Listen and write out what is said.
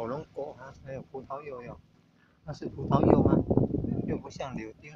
火龙果啊，还有葡萄柚哟，那是葡萄柚吗？又不像柳丁。